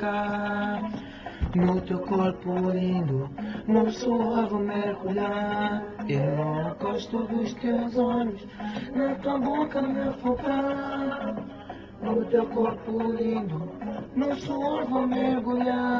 tocar No teu corpo lindo, no suor mergulhar. Eu não gosto dos teus olhos, na tua boca me afogar. No teu corpo lindo, no suor vou mergulhar.